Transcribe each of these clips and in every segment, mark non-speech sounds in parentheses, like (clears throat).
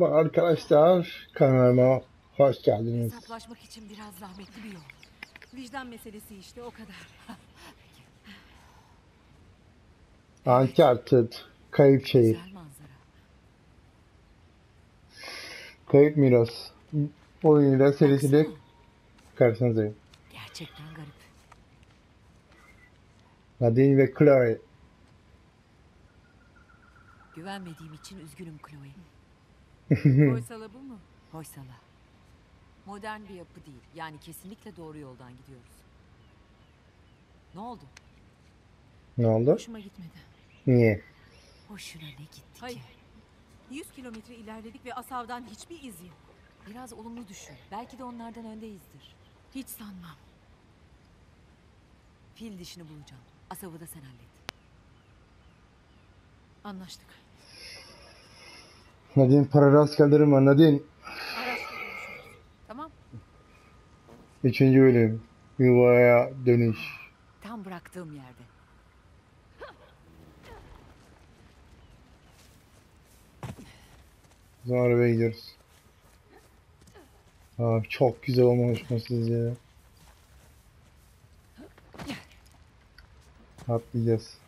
Merhaba arkadaşlar kanalıma hoş geldiniz. Hesaplaşmak için biraz zahmetli bir yol. Vicdan meselesi işte o kadar. (laughs) Uncharted Kayıp Şehir. Kayıp Miras oyunuyla serisiyle karşınızdayım. Gerçekten garip. Nadine ve Chloe. Güvenmediğim için üzgünüm Chloe. Hoysala bu mu? Hoysala. Modern bir yapı değil. Yani kesinlikle doğru yoldan gidiyoruz. Ne oldu? Ne oldu? Hoşuma gitmedi. Niye? Hoşuna ne gitti Hayır. ki? 100 kilometre ilerledik ve Asav'dan hiçbir iz yok. Biraz olumlu düşün. Belki de onlardan öndeyizdir. Hiç sanmam. Fil dişini bulacağım. Asavı da sen hallet. Anlaştık. Nadine para askerlerim var Nadine. Tamam. Üçüncü bölüm. Yuvaya dönüş. Tam bıraktığım yerde. Zaman arabaya gidiyoruz. Abi çok güzel olmamış mı siz ya? Atlayacağız.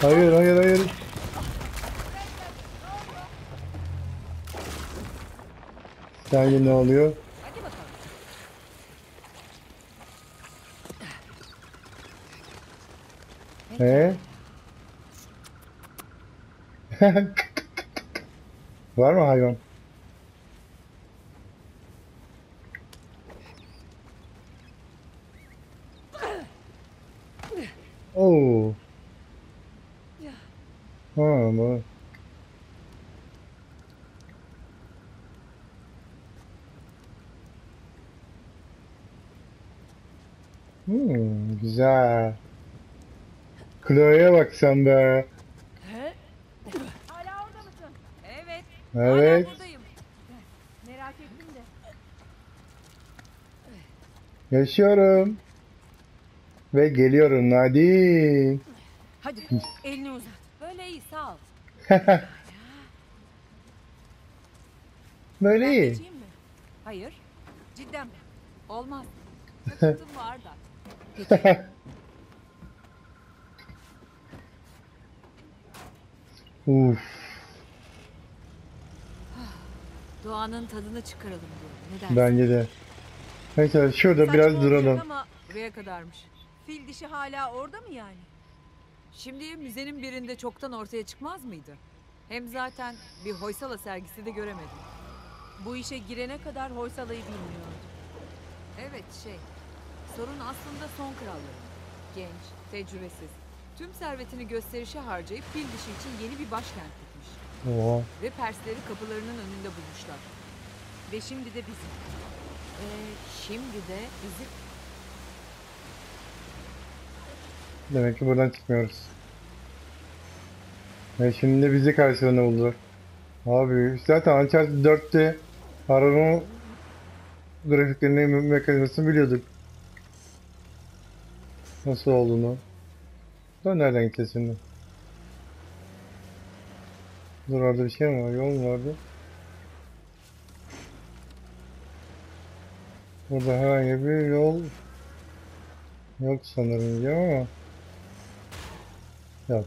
Hayır hayır hayır. Sence ne oluyor? He? (laughs) Var mı hayvan? Oo. Ha, bu. Hmm, güzel. Chloe'ye bak sen be. Hala orada mısın? Evet. Evet. Hala buradayım. Merak ettim de. Yaşıyorum. Ve geliyorum Nadine. Hadi elini uzat. Böyle iyi sağ ol. (laughs) Böyle Ben iyi. geçeyim mi? Hayır. Cidden mi? Olmaz. Takıntım var da. Uf. Doğanın tadını çıkaralım diyorum. Ne dersin? Bence de. Neyse şurada biraz Saçma olacak duralım. Ama Buraya kadarmış. fil dişi hala orada mı yani? Şimdi müzenin birinde çoktan ortaya çıkmaz mıydı? Hem zaten bir Hoysala sergisi de göremedim. Bu işe girene kadar Hoysala'yı bilmiyordum. Evet şey, sorun aslında son kralları. Genç, tecrübesiz. Tüm servetini gösterişe harcayıp fil dişi için yeni bir başkent dikmiş. Oha. Ve Persleri kapılarının önünde bulmuşlar. Ve şimdi de bizim. Ee, şimdi de bizi... Demek ki buradan çıkmıyoruz. Ve şimdi de bizi karşılarına buldular. Abi zaten Uncharted 4'te araba grafiklerini me- mekanizmasını biliyorduk. Nasıl olduğunu. Nereden gideceğiz şimdi? Dur orada bir şey mi var? Yol mu vardı? Burada herhangi bir yol yok sanırım diyeceğim ama yok.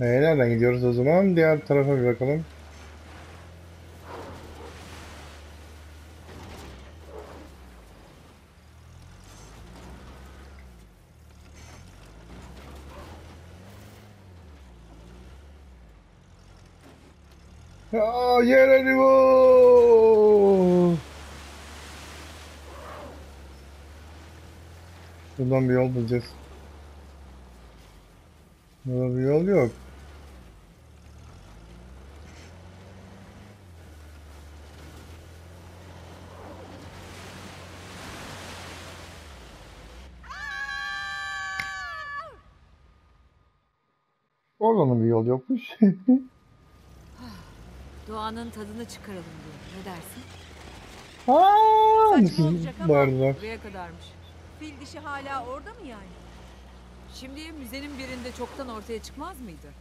Ee, nereden gidiyoruz o zaman? Diğer tarafa bir bakalım. Aa, Geronimo! Buradan bir yol bulacağız. Burada bir yol yok. Oradan bir yol yokmuş. (laughs) Doğanın tadını çıkaralım diyorum. Ne dersin? Aa, Saçma olacak ama- bağırdılar. Buraya kadarmış. Fil dişi hala orada mı yani? Şimdi müzenin birinde çoktan ortaya çıkmaz mıydı?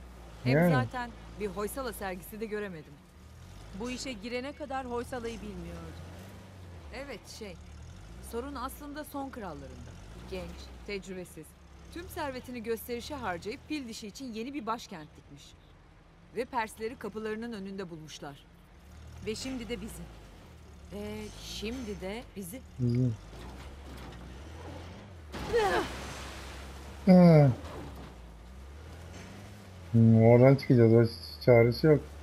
Hem Yani. zaten bir Hoysala sergisi de göremedim. Bu işe girene kadar Hoysala'yı bilmiyordum. Evet şey, sorun aslında son krallarında. Genç, tecrübesiz. Tüm servetini gösterişe harcayıp fil dişi için yeni bir başkent dikmiş. Ve Persleri kapılarının önünde bulmuşlar. Ve şimdi de bizi. Ve şimdi de bizi... Bizim. Ha. Hmm, oradan çıkacağız. O çaresi yok.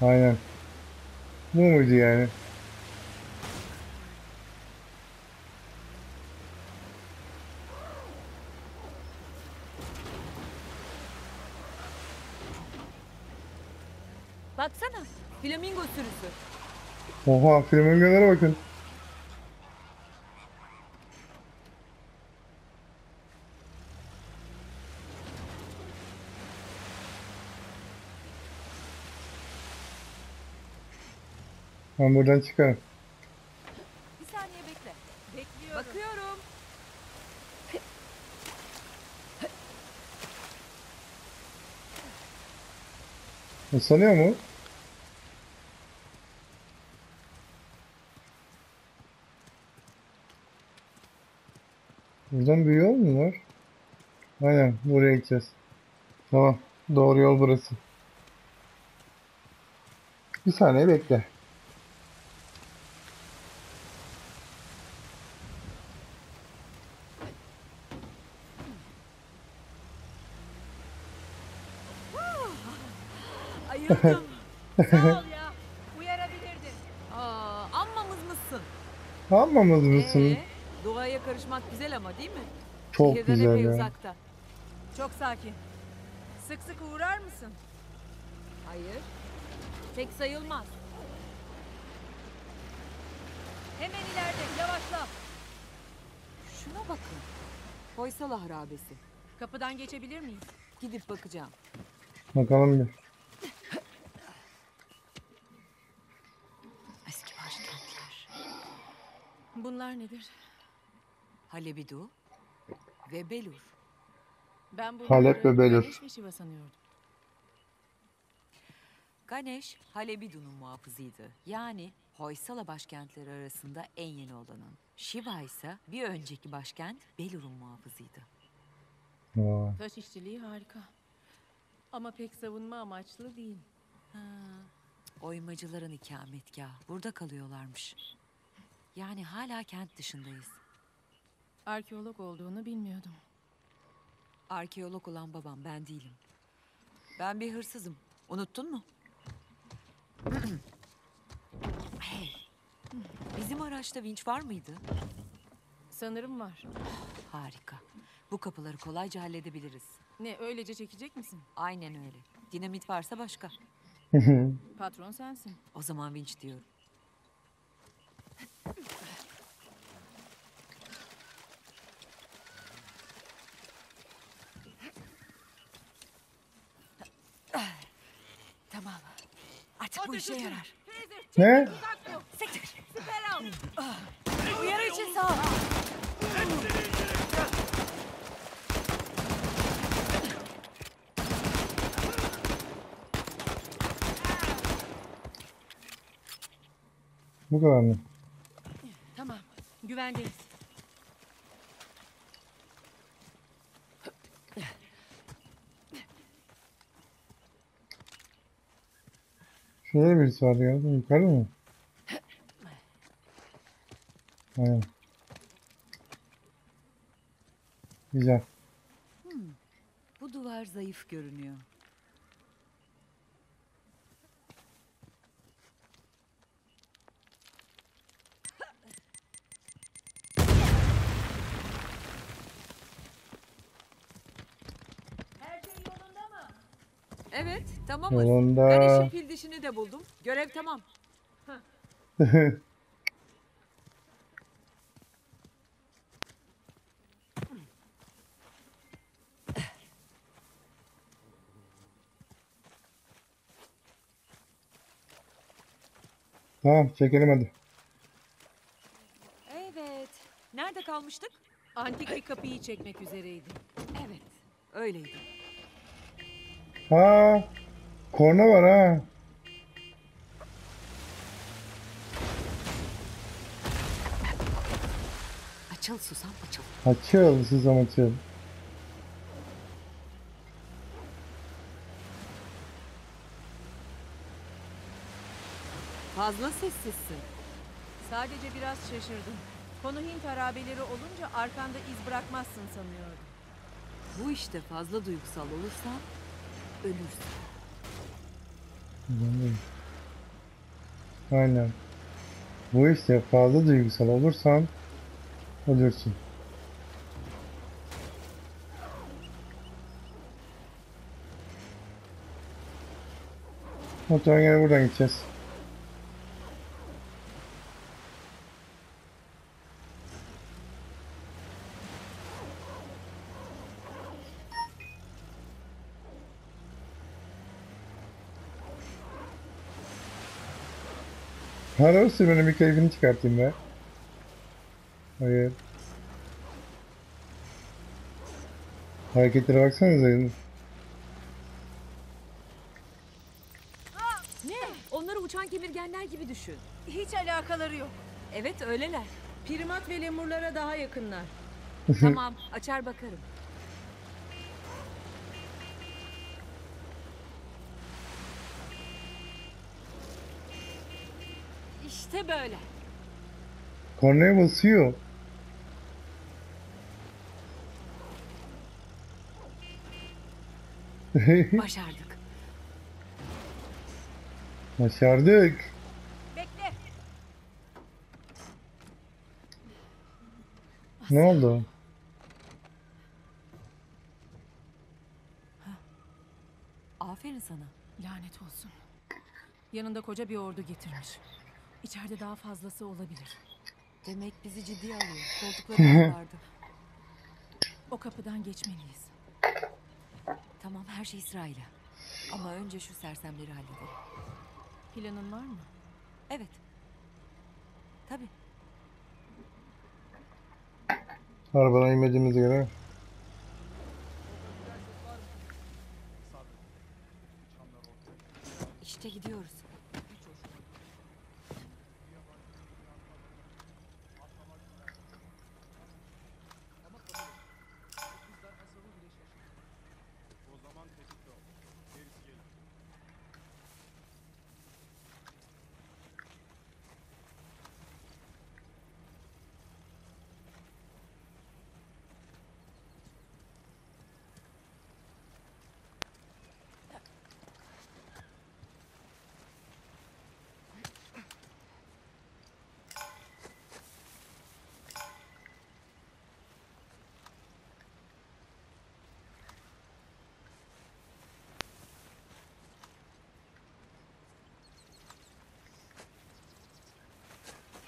Aynen. Bu muydu yani? Oha flamingolara bakın. Ben buradan çıkarım. Bir saniye bekle. Bekliyorum. Bakıyorum. Islanıyor mu? Buradan bir yol mu var? Aynen buraya gideceğiz. Tamam doğru yol burası. Bir saniye bekle. Ayıldım. (laughs) Sağ ol ya. Uyarabilirdin. Aa, ammamız mısın? Almamız mısın? Ee, doğaya karışmak güzel ama değil mi? Çok Şehirden güzel epey ya. uzakta. Çok sakin. Sık sık uğrar mısın? Hayır. Tek sayılmaz. Hemen ileride. Yavaşla. Şuna bakın. Hoysala harabesi. Kapıdan geçebilir miyiz? Gidip bakacağım. Bakalım bir. Eski başkentler. Bunlar nedir? Halebidu ve Belur. Ben bunları Halep ve Belür. Ganesh ve Shiva sanıyordum. Ganesh, Halebidu'nun muhafızıydı. Yani Hoysala başkentleri arasında en yeni olanın. Shiva ise bir önceki başkent Belur'un muhafızıydı. Vay. Taş işçiliği harika. Ama pek savunma amaçlı değil. Ha, oymacıların ikametgahı. Burada kalıyorlarmış. Yani hala kent dışındayız. Arkeolog olduğunu bilmiyordum. Arkeolog olan babam ben değilim. Ben bir hırsızım. Unuttun mu? (clears throat) hey. Bizim araçta vinç var mıydı? Sanırım var. Harika. Bu kapıları kolayca halledebiliriz. Ne öylece çekecek misin? Aynen öyle. Dinamit varsa başka. Patron sensin. O zaman vinç diyorum. Tamam. Artık bu işe yarar. ne? Siktir. Uyarı için sağ ol. Bu kadar mı? Tamam. Güvendeyiz. Şurada birisi var ya. Yukarı mı? Aynen. Güzel. Bu duvar zayıf görünüyor. Her şey yolunda mı? Evet, tamamız. Yolunda. Ben işin fil dişini de buldum. Görev tamam. (laughs) tamam çekelim hadi. Evet. Nerede kalmıştık? Antik bir kapıyı çekmek üzereydi. Evet, öyleydi. Ha, korna var ha. Açıl susam açıl. Açıl, susam açıl. Fazla sessizsin. Sadece biraz şaşırdım. Konu Hint harabeleri olunca arkanda iz bırakmazsın sanıyordum. Bu işte fazla duygusal olursan ölürsün. Aynen. Bu işte fazla duygusal olursan ölürsün. Muhtemelen buradan gideceğiz. Araba sürmenin bir keyfini çıkartayım be. Hayır. Hareketlere baksanıza. Ne? Onları uçan kemirgenler gibi düşün. Hiç alakaları yok. Evet öyleler. Primat ve lemurlara daha yakınlar. (laughs) tamam açar bakarım. İşte böyle. Kornaya basıyor. (laughs) Başardık. Başardık. Bekle. Ne oldu? Aferin sana. Lanet olsun. Yanında koca bir ordu getirmiş. İçeride daha fazlası olabilir. Demek bizi ciddiye alıyor. (laughs) Koltuklarımız vardı. O kapıdan geçmeliyiz. Tamam her şey sırayla. Ama önce şu sersemleri halledelim. Planın var mı? Evet. Tabii. Arabadan inmediğimize göre. İşte gidiyoruz.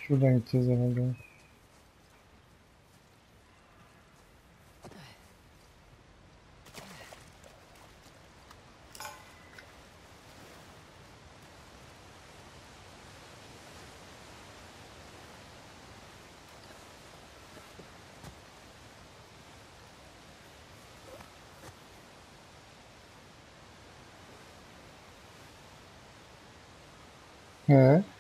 Şuradan gideceğiz herhalde. He.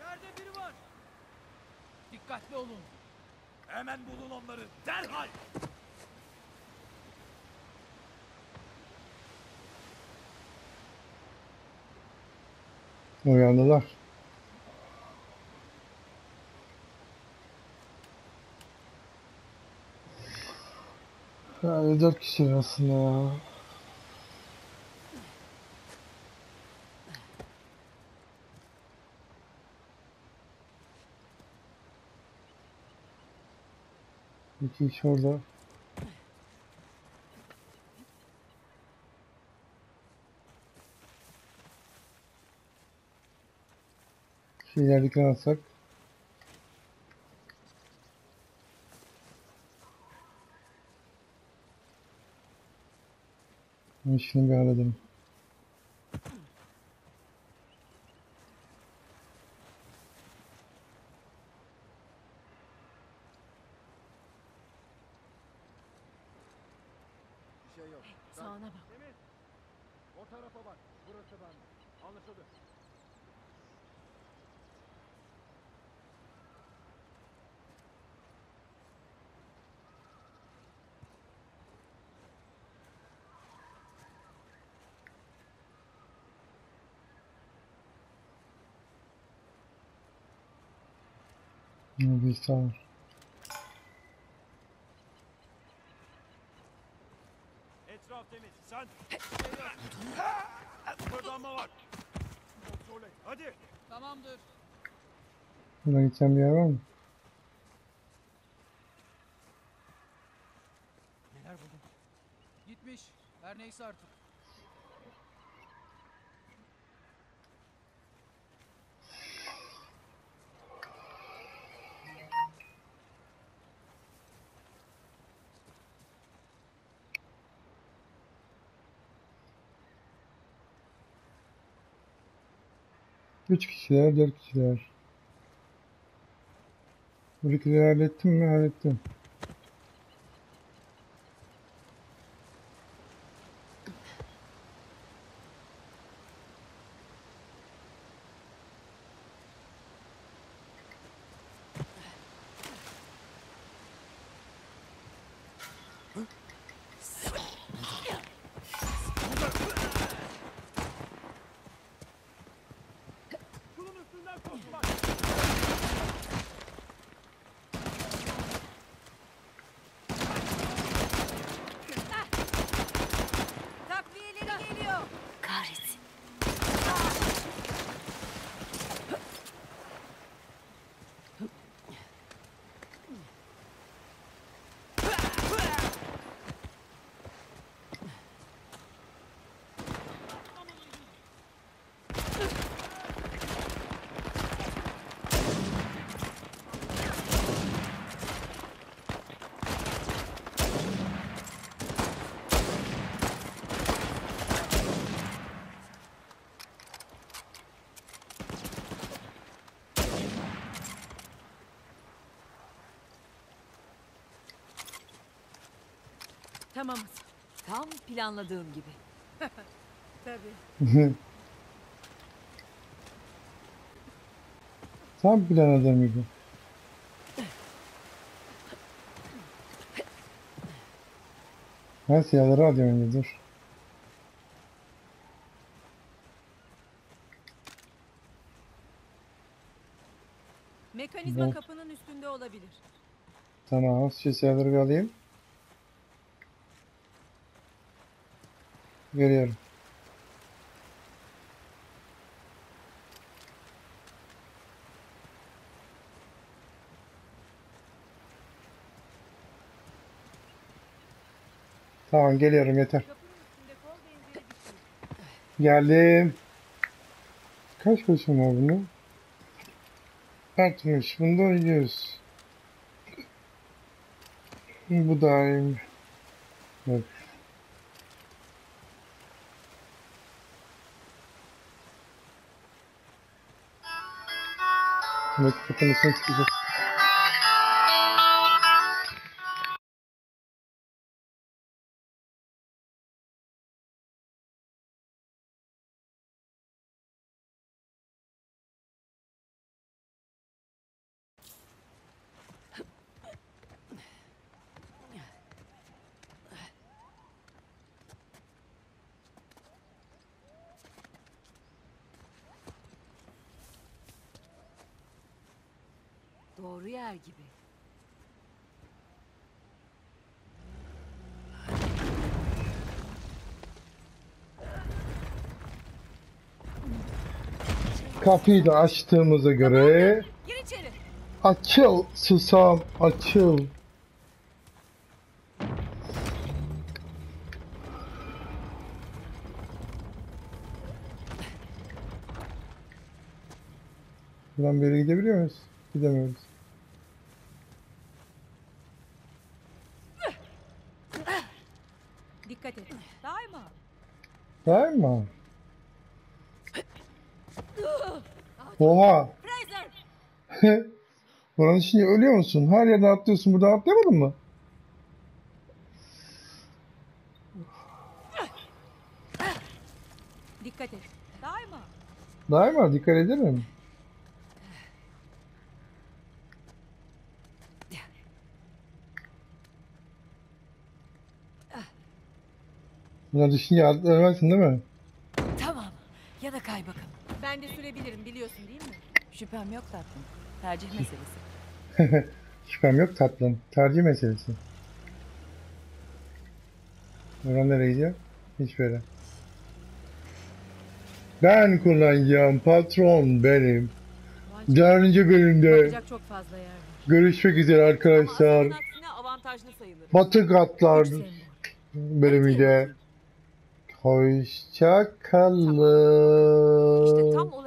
Nerede biri var? Dikkatli olun. Hemen bulun onları. Derhal. Uyandılar. Yani dört kişi aslında ya. İki kişi orada. Şu ileridekini alsak. Şunu bir halledelim. Yok. Sağına bak. Demir. O tarafa bak. Burası bende. Anlaşıldı. Yine Sen. Kıpırdanma var. Kontrol et. Hadi. Tamamdır. Buradan gideceğim bir yer var mı? Neler buldun? Gitmiş. Her neyse artık. Üç kişiler, dört kişiler. Buradakileri hallettim mi? Hallettim. Tamamız. Tam planladığım gibi. (laughs) Tabii. (laughs) Tam plan adamıydı. Ben siyahları alıyorum önce dur. Mekanizma Evet. kapının üstünde olabilir. Tamam. Şu siyahları bir alayım. Veriyorum. Tamam geliyorum yeter. Geldim. Kaç koşum var bunun? 60. Bunda 100. Bu da aynı. Bak. Evet, kapının üstüne çıkacak. Doğru yer gibi. Kapıyı da açtığımıza göre Gir içeri. açıl susam açıl. Buradan yere gidebiliyor muyuz? Gidemiyoruz. Dikkat et. Daima. Var mı? Oha! (laughs) Buranın içinde ölüyor musun? Her yerden atlıyorsun. Buradan atlayamadın mı? Dikkat et. Daima. Daima dikkat ederim. Buna düşünce atlayamazsın değil mi? Tamam. Ya da kay bakalım. Ben de sürebilirim biliyorsun değil mi? Şüphem yok tatlım. Tercih meselesi. (laughs) Şüphem yok tatlım. Tercih meselesi. Buradan nereye gidiyor? Hiçbir yere. Ben kullanacağım. Patron benim. Dördüncü bölümde Yapacak çok fazla yer var. görüşmek üzere arkadaşlar. Batı katlar bölümüyle. Hoşça kalın. İşte tam olarak.